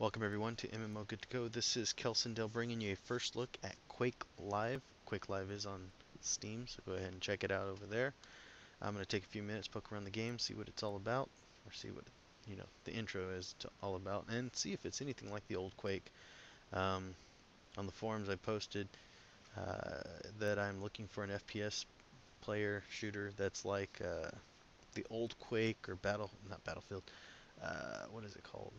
Welcome everyone to MMO Good to Go. This is Kellsindell bringing you a first look at Quake Live. Quake Live is on Steam, so go ahead and check it out over there. I'm going to take a few minutes, poke around the game, see what it's all about, or see what you know the intro is all about, and see if it's anything like the old Quake. Um, on the forums, I posted uh, that I'm looking for an FPS player shooter that's like uh, the old Quake or Battle, not Battlefield. Uh, what is it called?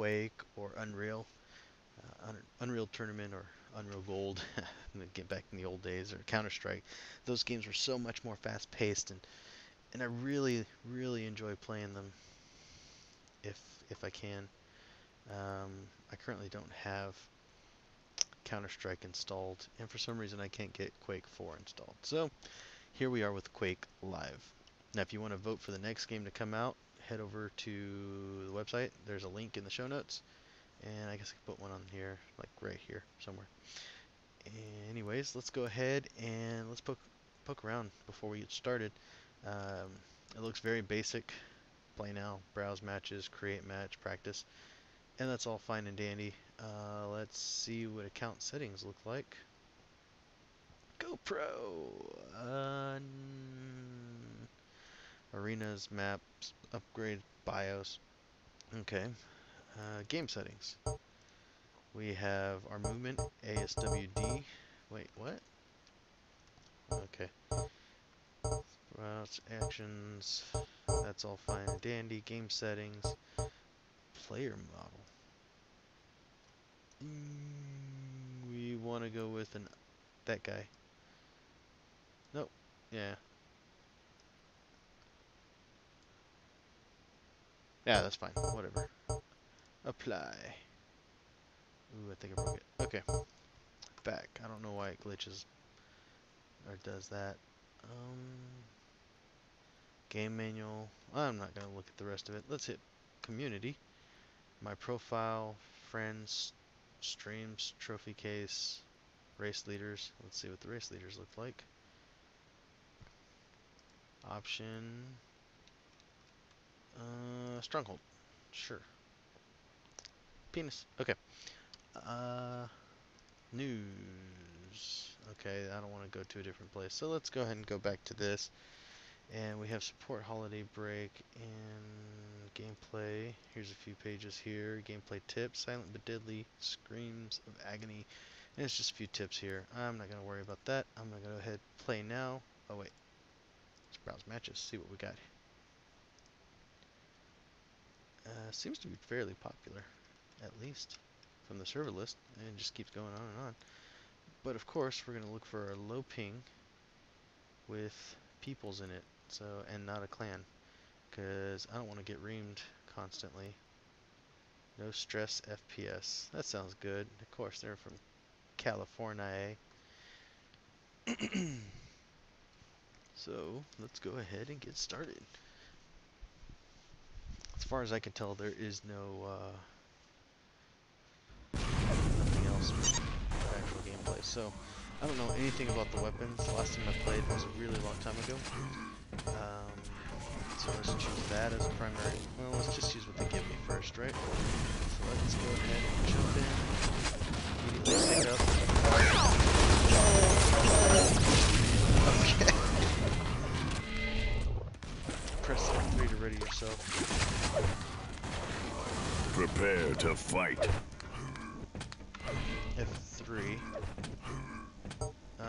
Quake or Unreal, uh, Unreal Tournament or Unreal Gold, get back in the old days, or Counter Strike. Those games were so much more fast paced, and and I really really enjoy playing them. If if I can, um, I currently don't have Counter Strike installed, and for some reason I can't get Quake 4 installed. So here we are with Quake Live. Now, if you want to vote for the next game to come out, head over to the website. There's a link in the show notes. And I guess I can put one on here, like right here somewhere. Anyways, let's go ahead and let's poke, poke around before we get started. Um, it looks very basic. Play now, browse matches, create match, practice. And that's all fine and dandy. Uh, let's see what account settings look like. GoPro! Uh, arenas, maps, upgrade BIOS. Okay. Uh, game settings. We have our movement, ASWD. Wait, what? Okay. Routes, actions, that's all fine and dandy. Game settings, player model. Mm, we want to go with an that guy. Nope. Yeah, Yeah, that's fine. Whatever. Apply. Ooh, I think I broke it. Okay. Back. I don't know why it glitches or does that. Um, game manual. I'm not going to look at the rest of it. Let's hit community. My profile, friends, streams, trophy case, race leaders. Let's see what the race leaders look like. Option. Uh, stronghold. Sure. Penis. Okay. Uh, news. Okay, I don't want to go to a different place. So let's go ahead and go back to this. And we have support holiday break and gameplay. Here's a few pages here. Gameplay tips, silent but deadly, screams of agony. And it's just a few tips here. I'm not going to worry about that. I'm going to go ahead play now. Oh wait. Let's browse matches, see what we got uh, seems to be fairly popular, at least from the server list, and just keeps going on and on. But of course, we're going to look for a low ping with peoples in it, so and not a clan, because I don't want to get reamed constantly. No stress FPS. That sounds good. Of course, they're from California. so, let's go ahead and get started far as I can tell, there is no uh, nothing else actual gameplay. So I don't know anything about the weapons. The last time I played was a really long time ago. Um, so let's choose that as a primary. Well, let's just use what they give me first, right? So let's go ahead and jump in. Immediately pick up. Okay. Press F3 to ready yourself. Prepare to fight. F3. Uh,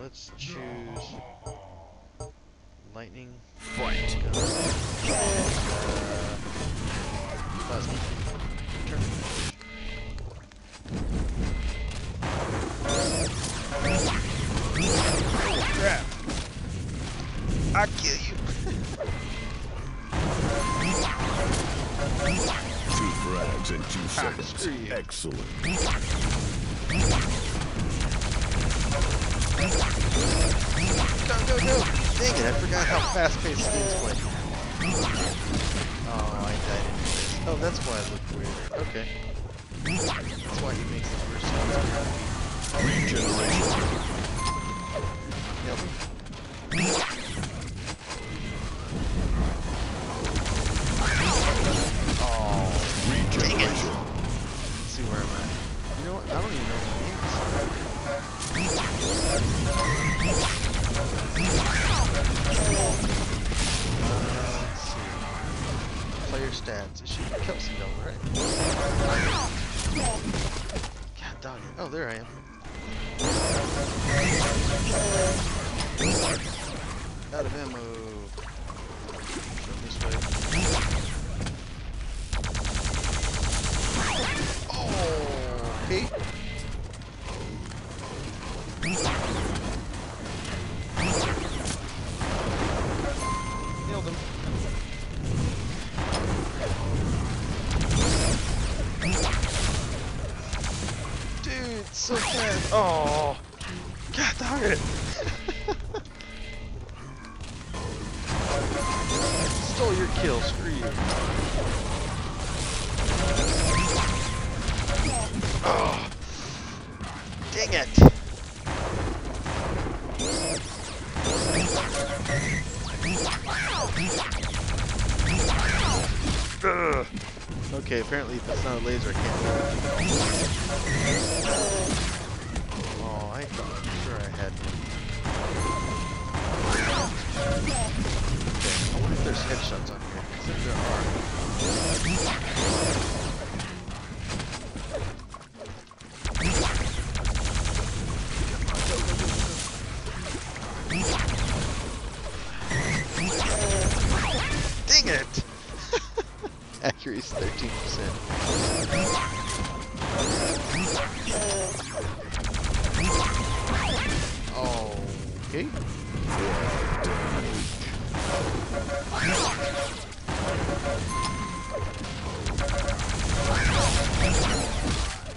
let's choose lightning. Fight. Uh, plasma. Turn. Crap. I'll kill you. Frags in two seconds. Excellent. Go, go, go! Dang it, I forgot how fast-paced things play. Oh, I died in this. Oh, that's why it looked weird. Okay. That's why he makes the first sounds Regeneration. Yep. I don't even know what my. Player stats. It should be Kellsindell, right? God dog it. Oh, there I am. Out of ammo. So fast. Oh, God darn it. Stole your kill, screw you. Oh, dang it. Okay, apparently if it's not a laser, I can't. Oh, I thought for sure I had. Okay, I wonder if there's headshots on here. 'cause if there are, Dang it! Accuracy is 13%. Okay.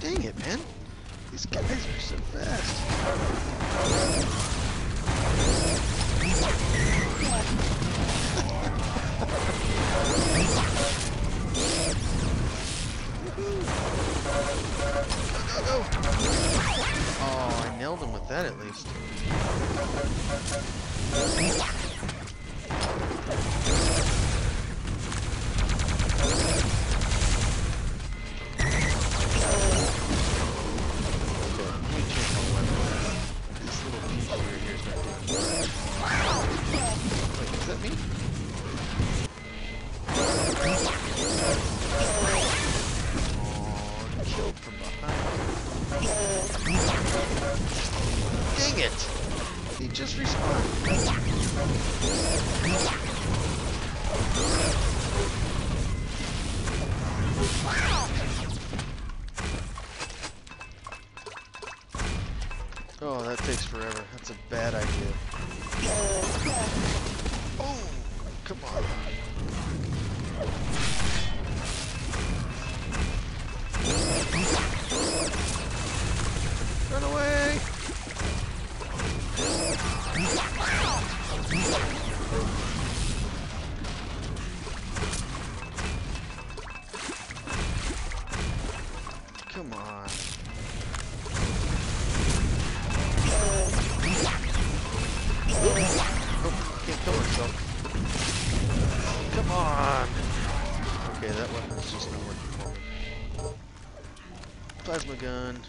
Dang it, man. These guys are so fast. With just respawned. Weapon's just not working for me. Plasma gun.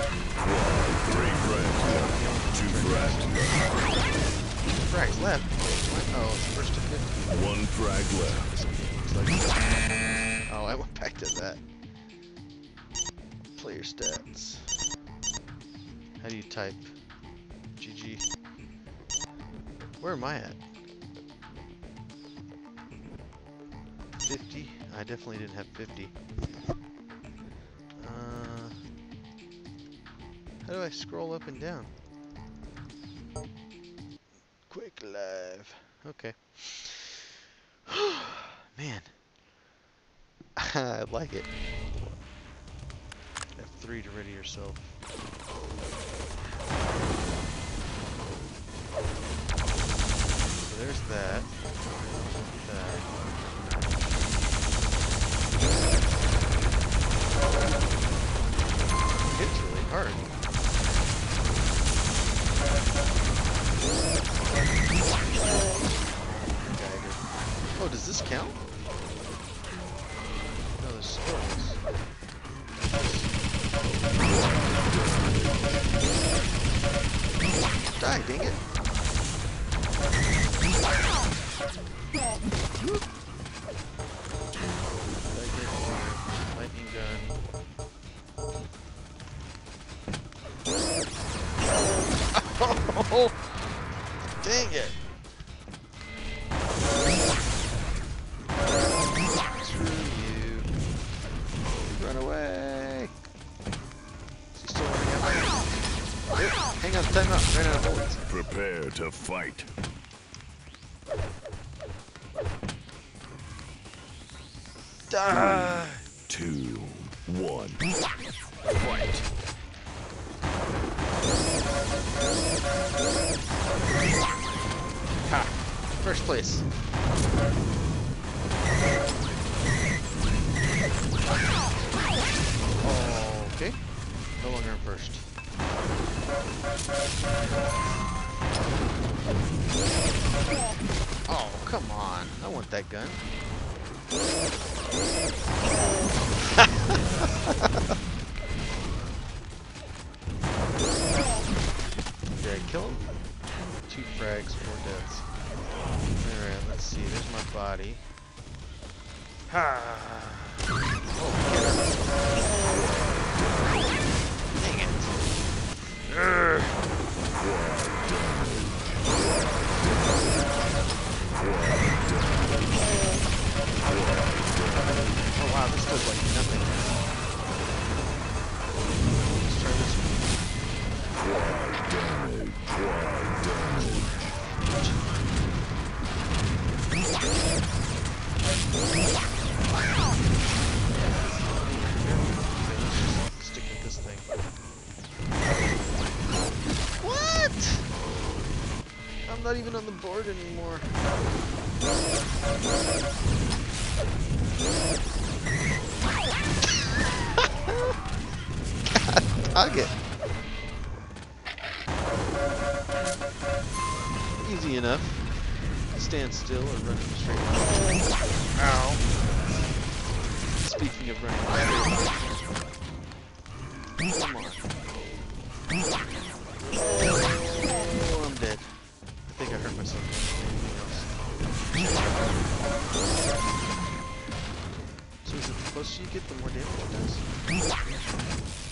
Three frags left. Two frags left. Frags left. Oh, first to 50. One frag left. Like- Oh, I went back to that. Player stats. How do you type? GG. Where am I at? 50? I definitely didn't have 50. Uh, how do I scroll up and down? Quick live. Okay. Man. I like it. F3 to ready yourself. There's that. Did Die. Two. Fight. Ha. First place. Okay. No longer in first. Oh, come on. I want that gun. Did I kill him? Two frags, four deaths. Alright, let's see. There's my body. Ha! Oh. Dang it. Does like nothing. Let's try this one. Damage. Damage. Thing. What? I'm not even on the board anymore. It. Easy enough. Stand still or run straight. Ow. Speaking of running straight. Come on. Oh, I'm dead. I think I hurt myself. more than anything else. So is it the closer you get, the more damage it does?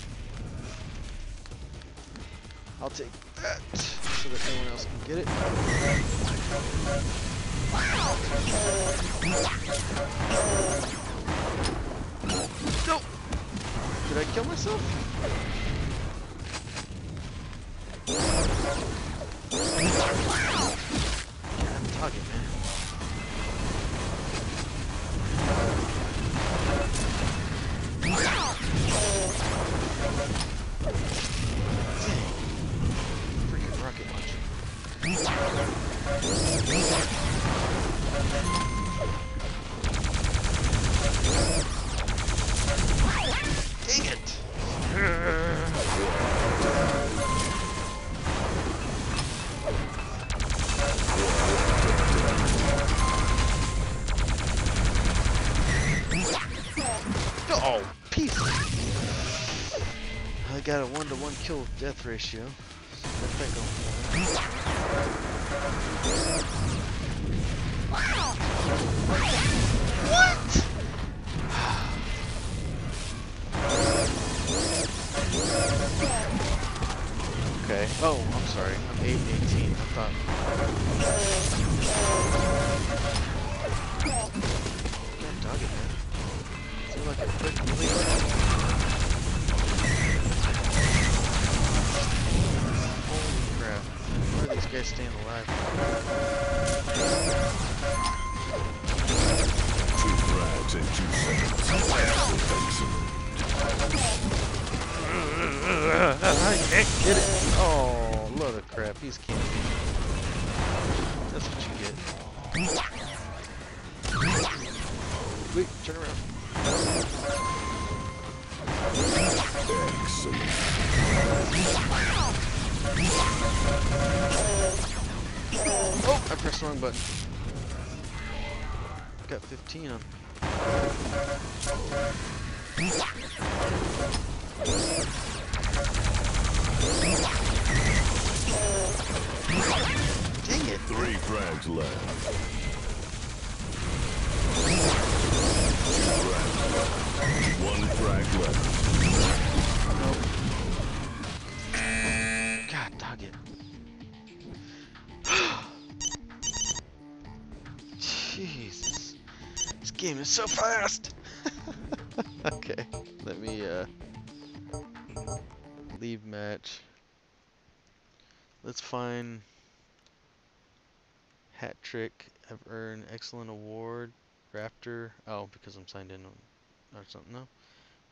I'll take that so that no one else can get it. No! Did I kill myself? I got a one to one kill death ratio. What? Okay. Oh, I'm sorry. I'm 8 and 18. I thought. Seems like a guys staying alive? Two oh, frags in two seconds. I can't get it. Oh, load of crap. He's camping. That's what you get. Wait, turn around. I pressed the wrong button. got 15 on. Dang it! Three frags left. One frag left. God dog it. Game is so fast! okay, let me uh leave match. Let's find hat trick. I've earned excellent award. Raptor. Oh, because I'm signed in on or something. No.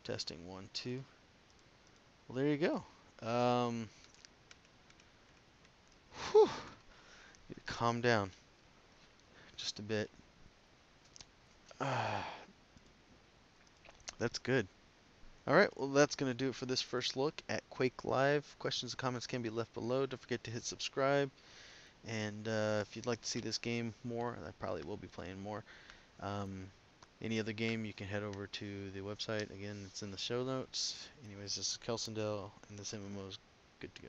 Testing one, two. Well, there you go. Um. Whew. Calm down just a bit. That's good. Alright, well that's going to do it for this first look at Quake Live. Questions and comments can be left below. Don't forget to hit subscribe. And uh, if you'd like to see this game more, I probably will be playing more. Um, any other game, you can head over to the website. Again, it's in the show notes. Anyways, this is Kellsindell, and this MMO is good to go.